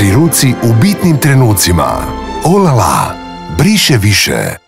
pri ruci u bitnim trenucima. Olala, briše više.